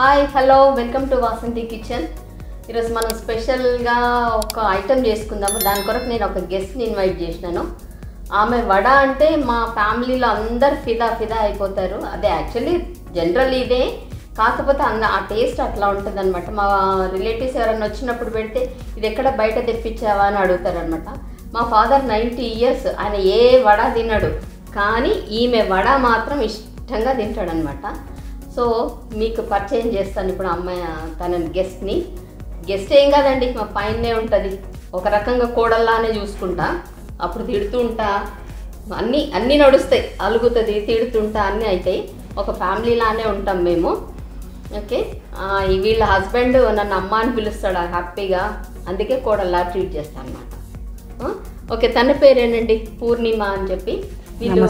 Hi hello welcome to Vasanthi kitchen. ఈరోజు మనం స్పెషల్గా ఒక ఐటెం చేసుకుందాము. దాని కొరకు నేను ఒక గెస్ట్ని ఇన్వైట్ చేసినాను. ఆమె వడ అంటే మా ఫ్యామిలీలో అందరు ఫిదా ఫిదా అయిపోతారు. అదే యాక్చువల్లీ జనరల్ ఇదే. కాకపోతే అంద ఆ టేస్ట్ అట్లా ఉంటుంది అనమాట మా రిలేటివ్స్ ఎవరైనా వచ్చినప్పుడు పెడితే ఇది ఎక్కడ బయట తెప్పించావా? అని అడుగుతారనమాట మా ఫాదర్ నైంటీ ఇయర్స్. ఆయన ఏ వడ తినడు. కానీ ఈమె వడ మాత్రం ఇష్టంగా తింటాడనమాట సో మీకు పరిచయం చేస్తాను ఇప్పుడు అమ్మాయి తన గెస్ట్ని గెస్ట్ ఏం కాదండి మా పైనే ఉంటుంది. ఒక రకంగా కోడల్లానే చూసుకుంటా. అప్పుడు తిడుతూ ఉంటా. అన్నీ అన్నీ నడుస్తాయి. అలుగుతుంది తిడుతుంటా అన్నీ అవుతాయి ఒక ఫ్యామిలీలానే ఉంటాం మేము. ఓకే? వీళ్ళ హస్బెండ్ నన్ను అమ్మ అని పిలుస్తాడు హ్యాపీగా. అందుకే కోడల్లా ట్రీట్ చేస్తాను అనమాట ఓకే తన పేరేనండి? పూర్ణిమ అని చెప్పి. వీళ్ళు.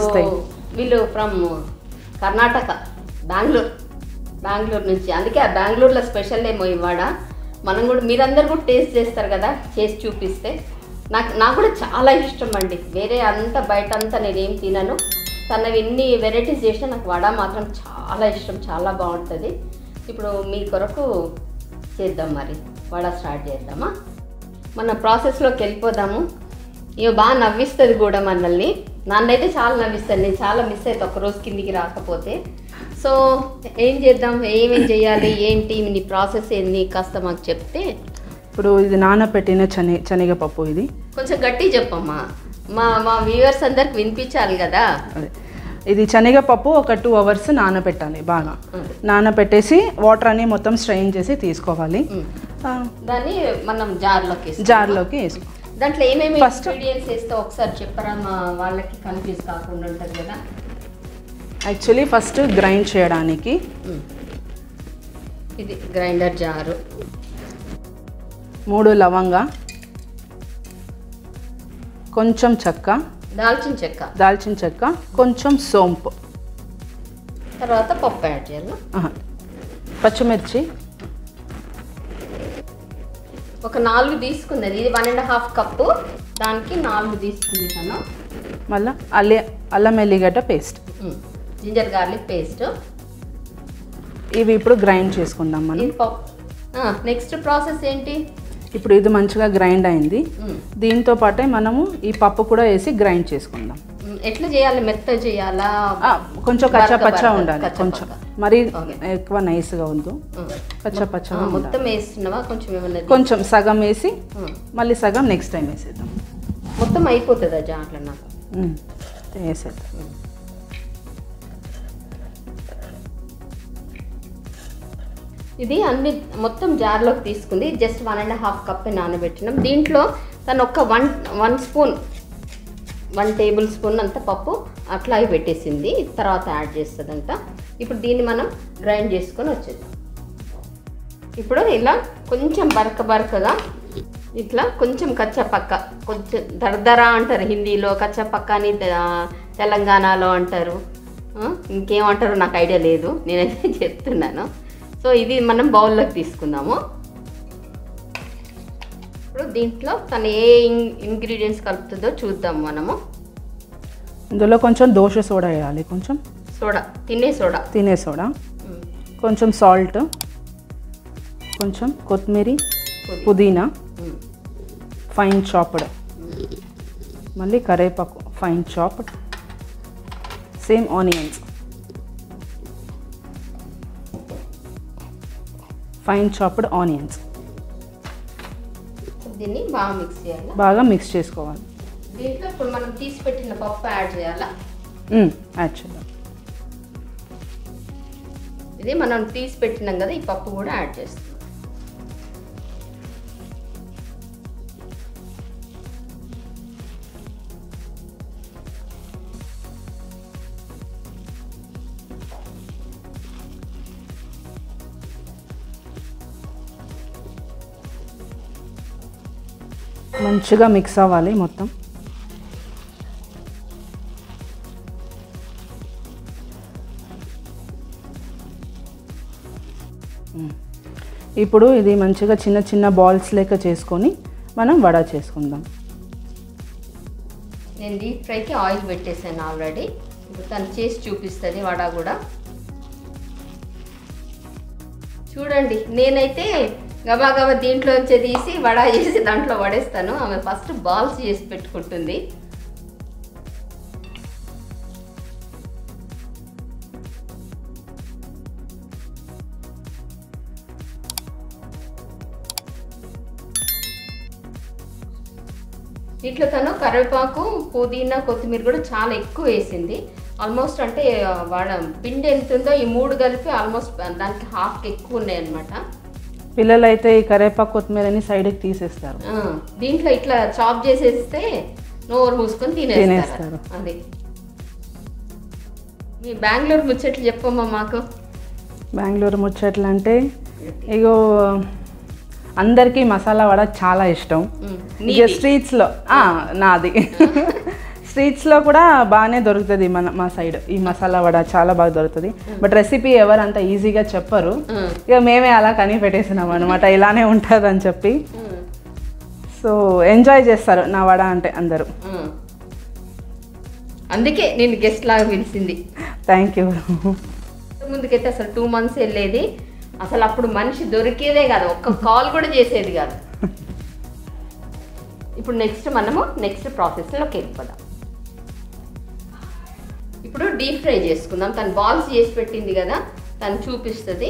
వీళ్ళు ఫ్రమ్ కర్ణాటక. బెంగళూరు బెంగళూరు నుంచి. అందుకే ఆ బెంగళూరులో స్పెషల్ ఏమో ఇవాడ మనం కూడా మీరందరూ కూడా టేస్ట్ చేస్తారు కదా చేసి చూపిస్తే. నాకు నాకు కూడా చాలా ఇష్టం అండి. వేరే అంతా బయట అంతా నేనేం తినను. తనవి ఎన్ని వెరైటీస్ చేసినా నాకు వడ మాత్రం చాలా ఇష్టం చాలా బాగుంటుంది. ఇప్పుడు మీ కొరకు చేద్దాం మరి. వడ స్టార్ట్ చేద్దామా? మన ప్రాసెస్లోకి వెళ్ళిపోదాము. ఇవి బాగా నవ్విస్తుంది కూడా మనల్ని. నన్నైతే చాలా నవ్విస్తుంది నేను చాలా మిస్ అవుతా ఒక రోజు కిందికి రాకపోతే. సో ఏం చేద్దాం? ఏమేం చేయాలి? ఏంటి? నీ ప్రాసెస్ ఏంది? కాస్త మాకు చెప్తే. ఇప్పుడు ఇది నానబెట్టిన శని శనగపప్పు ఇది. కొంచెం గట్టి చెప్పమ్మా. మా మా వ్యూవర్స్ అందరికి వినిపించాలి కదా. ఇది శనగపప్పు ఒక టూ అవర్స్ నానబెట్టాలి బాగా. నానబెట్టేసి వాటర్ అన్ని మొత్తం స్ట్రెయిన్ చేసి తీసుకోవాలి. దాన్ని మనం జార్లోకి. జార్లోకి వేసుకో. దాంట్లో ఏమేమి First- ఇంగ్రీడియంట్స్ వేస్తే ఒకసారి చెప్పరా? మా వాళ్ళకి కన్ఫ్యూజ్ కాకుండా ఉంటుంది కదా. యాక్చువల్లీ ఫస్ట్ గ్రైండ్ చేయడానికి. ఇది గ్రైండర్ జారు. మూడు లవంగ. కొంచెం చెక్క. దాల్చిన చెక్క. దాల్చిన చెక్క కొంచెం సోంపు. తర్వాత పప్పు యాడ్ చేయాలి. పచ్చిమిర్చి. ఒక నాలుగు తీసుకున్నది. ఇది వన్ అండ్ హాఫ్ కప్పు దానికి నాలుగు తీసుకుంది తను మళ్ళీ అల్లి అల్లం ఎల్లిగడ్డ పేస్ట్. Ginger garlic paste. ఇవి ఇప్పుడు గ్రైండ్ చేసుకుందాం మనం. నెక్స్ట్ ప్రాసెస్ ఏంటి? ఇప్పుడు ఇది మంచిగా గ్రైండ్ అయింది. దీంతో పాటే మనము ఈ పప్పు కూడా వేసి గ్రైండ్ చేసుకుందాం. ఎట్లా చేయాలి? మెత్త చేయాలా? కొంచెం కచ్చా పచ్చా ఉండాలి. కొంచెం. పచ్చా. మరీ. ఎక్కువ నైస్గా వద్దు. కచ్చా ఉండాలి. మొత్తం వేస్తున్నావా? కొంచెం కొంచెం సగం వేసి. మళ్ళీ సగం నెక్స్ట్ టైం వేసేద్దాం. మొత్తం అయిపోతుందా జాంట్లో నాకు? వేసేద్దాం. ఇది అన్ని మొత్తం జార్లోకి తీసుకుంది. Just one and half cup నానబెట్టినాం. దీంట్లో తను ఒక one one spoon one table spoon అంత పప్పు అట్లా పెట్టేసింది. తర్వాత యాడ్ చేస్తుందంట. ఇప్పుడు దీన్ని మనం గ్రైండ్ చేసుకొని వచ్చేద్దాం. ఇప్పుడు ఇలా కొంచెం బరక బరకగా ఇట్లా కొంచెం కచ్చపక్క కొంచెం దర్దరా అంటారు హిందీలో. కచ్చపక్క అని తెలంగాణలో అంటారు. ఆ, ఇంకేమంటారో నాకు ఐడియా లేదు. నేనైతే చెప్తున్నాను. సో ఇది మనం బౌల్లోకి తీసుకుందాము. ఇప్పుడు దీంట్లో తను ఏ ఇంగ్రీడియంట్స్ కలుపుతుందో చూద్దాం మనము. ఇందులో కొంచెం దోశ సోడా వేయాలి కొంచెం. సోడా తినే సోడా. తినే సోడా. కొంచెం సాల్ట్ కొంచెం కొత్తిమీర పుదీ- పుదీనా. ఫైన్ చాప్డ్ మళ్ళీ కరేపాకు fine chopped same onions fine chopped onions దీన్ని బాగా మిక్స్ చేయాలి? బాగా మిక్స్ చేసుకోవాలి. దీంట్లో ఇప్పుడు మనం తీసి పెట్టిన పప్పు యాడ్ చేయాలా? యాడ్ చేద్దాం. ఇది మనం తీసి పెట్టినాం కదా ఈ పప్పు కూడా యాడ్ చేస్తాం. మంచిగా మిక్స్ అవ్వాలి మొత్తం. ఇప్పుడు ఇది మంచిగా చిన్న చిన్న బాల్స్ లెక్క చేసుకొని మనం వడ చేసుకుందాం. నేను డీప్ ఫ్రైకి ఆయిల్ పెట్టేసాను ఆల్రెడీ ఇప్పుడు తను చేసి చూపిస్తుంది వడ కూడా. చూడండి నేనైతే గబా గబా దీంట్లోంచి తీసి వడ చేసి దాంట్లో వడేస్తాను. ఆమె ఫస్ట్ బాల్స్ చేసి పెట్టుకుంటుంది. దీంట్లో తను కరివేపాకు పుదీనా కొత్తిమీర కూడా చాలా ఎక్కువ వేసింది. ఆల్మోస్ట్ అంటే వాడ పిండి ఎంత ఉందో ఈ మూడు కలిపి ఆల్మోస్ట్ దానికి హాఫ్ ఎక్కువ ఉన్నాయి అనమాట పిల్లలు అయితే ఈ కరేపాకు కొత్తిమీరని సైడ్కి తీసేస్తారు. దీంట్లో ఇట్లా చాప్ చేసేస్తే నోరు మూసుకొని తినేస్తారు. అది మీ బెంగళూరు ముచ్చట్లు చెప్పమ్మా మాకు. బెంగళూరు ముచ్చట్లు అంటే ఇగో అందరికీ మసాలా వడ చాలా ఇష్టం. స్ట్రీట్స్లో నాది. స్ట్రీట్స్లో కూడా బాగానే దొరుకుతుంది మన మా సైడ్. ఈ మసాలా వడ చాలా బాగా దొరుకుతుంది. బట్ రెసిపీ ఎవరు అంత ఈజీగా చెప్పరు. ఇక మేమే అలా కని పెట్టేసినాం అనమాట ఇలానే ఉంటుంది అని చెప్పి సో ఎంజాయ్ చేస్తారు నా వడ అంటే అందరూ. అందుకే నేను గెస్ట్ లాగా పిలిచింది. థ్యాంక్ యూ ముందుకైతే అసలు టూ మంత్స్ వెళ్ళేది. అసలు అప్పుడు మనిషి దొరికేదే కాదు. ఒక్క కాల్ కూడా చేసేది కాదు. ఇప్పుడు నెక్స్ట్ మనము నెక్స్ట్ ప్రాసెస్లోకి వెళ్ళిపోదాం. ఇప్పుడు డీప్ ఫ్రై చేసుకుందాం. తను బాల్స్ చేసి పెట్టింది కదా తను చూపిస్తుంది.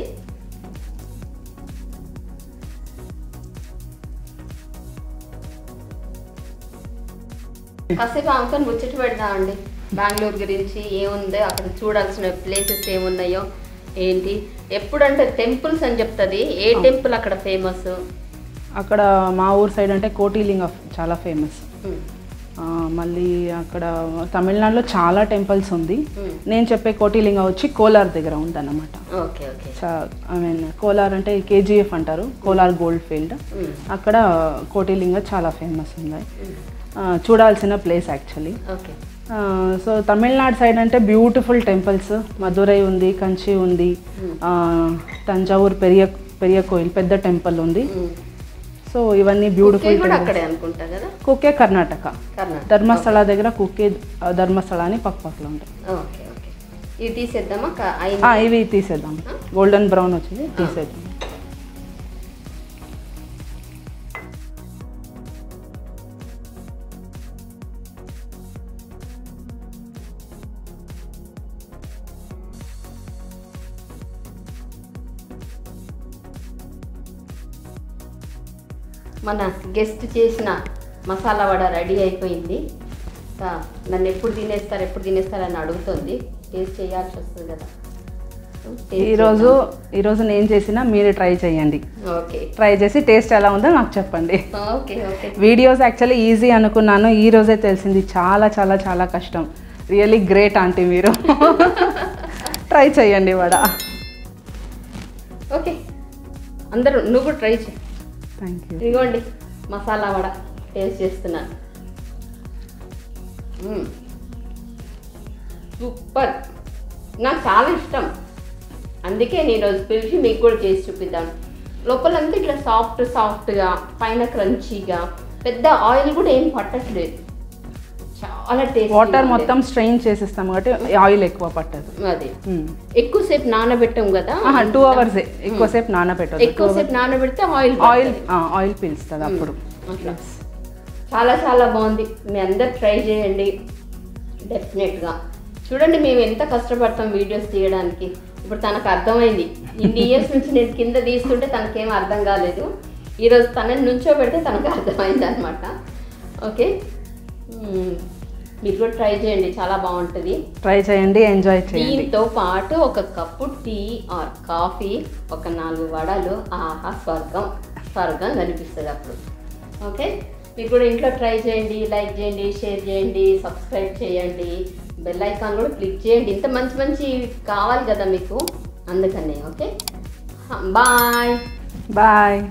కాసేపు ఆమెతో ముచ్చట పెడదామండి. బెంగళూరు గురించి ఏముందో అక్కడ చూడాల్సిన ప్లేసెస్ ఏమున్నాయో ఏంటి? ఎప్పుడంటే టెంపుల్స్ అని చెప్తుంది. ఏ టెంపుల్ అక్కడ ఫేమస్ అక్కడ మా ఊరు సైడ్ అంటే కోటిలింగ చాలా ఫేమస్ మళ్ళీ అక్కడ తమిళనాడులో చాలా టెంపుల్స్ ఉంది. నేను చెప్పే కోటిలింగ వచ్చి కోలార్ దగ్గర ఉందన్నమాట. ఐ మీన్ కోలార్ అంటే కేజీఎఫ్ అంటారు కోలార్ గోల్డ్ ఫీల్డ్. అక్కడ కోటిలింగ చాలా ఫేమస్ ఉంది. ఆ, చూడాల్సిన place actually. So Tamil Nadu side అంటే బ్యూటిఫుల్ టెంపుల్స్ మధురై ఉంది కంచి ఉంది తంజావూరు పెరియ పెరియ కోయిల్ పెద్ద టెంపుల్ ఉంది. సో ఇవన్నీ బ్యూటిఫుల్ కూడా అక్కడే అనుకుంటా కదా? కుక్కే కర్ణాటక. ధర్మస్థల దగ్గర కుక్కే ఆ, ధర్మస్థల అని పక్క పక్కలో ఉంటాయి తీసేద్దామా? ఇవి. తీసేద్దాం. గోల్డెన్ బ్రౌన్ వచ్చింది తీసేద్దాం. మన గెస్ట్ చేసిన మసాలా వడ రెడీ అయిపోయింది. నన్ను ఎప్పుడు తినేస్తారు ఎప్పుడు తినేస్తారు అని అడుగుతుంది. టేస్ట్ చేయాల్సి వస్తుంది కదా. ఈరోజు ఈరోజు నేను చేసిన మీరు ట్రై చేయండి. ఓకే. ట్రై చేసి టేస్ట్ ఎలా ఉందో నాకు చెప్పండి. Okay okay. Videos actually easy అనుకున్నాను ఈ రోజే తెలిసింది చాలా చాలా చాలా కష్టం. రియలీ గ్రేట్ ఆంటీ మీరు. ట్రై చేయండి వడ. ఓకే. అందరూ నువ్వు కూడా ట్రై చేయి. థ్యాంక్ యూ ఇదిగోండి మసాలా వడ. టేస్ట్ చేస్తున్నాను మ్మ్. సూపర్. నాకు చాలా ఇష్టం. అందుకే నేను ఈరోజు పిలిచి మీకు కూడా చేసి చూపిద్దాను లోపలంతా ఇట్లా సాఫ్ట్ సాఫ్ట్గా పైన క్రంచీగా పెద్ద ఆయిల్ కూడా ఏం పట్టట్లేదు. చాలా టేస్ట్ వాటర్ మొత్తం స్ట్రెయిన్ చేసేస్తాం కాబట్టి ఆయిల్ ఎక్కువ పట్టదు. అది. ఎక్కువసేపు నానబెట్టాం కదా? టూ అవర్స్ ఎక్కువసేపు నానబెట్టదు ఎక్కువసేపు నానబెడితే ఆయిల్ ఆయిల్ ఆయిల్ పీల్స్తుంది అప్పుడు. అట్లా. చాలా చాలా బాగుంది. మీ అందరు ట్రై చేయండి. డెఫినెట్గా చూడండి మేము ఎంత కష్టపడతాం వీడియోస్ తీయడానికి. ఇప్పుడు తనకు అర్థమైంది. ఇన్ని ఇయర్స్ నుంచి నేను కింద తీస్తుంటే తనకేం అర్థం కాలేదు. ఈరోజు తనని నుంచో పెడితే తనకు అర్థమైంది అనమాట ఓకే. మీరు కూడా ట్రై చేయండి. చాలా బాగుంటుంది. ట్రై చేయండి ఎంజాయ్ చేయండి. దీంతో పాటు ఒక కప్పు టీ ఆర్ కాఫీ ఒక నాలుగు వడలు ఆహా స్వర్గం స్వర్గం కనిపిస్తుంది అప్పుడు. ఓకే? మీరు కూడా ఇంట్లో ట్రై చేయండి లైక్ చేయండి షేర్ చేయండి సబ్స్క్రైబ్ చేయండి. బెల్ ఐకాన్ కూడా క్లిక్ చేయండి. ఇంత మంచి మంచి కావాలి కదా మీకు? అందుకనే ఓకే? బాయ్. బాయ్.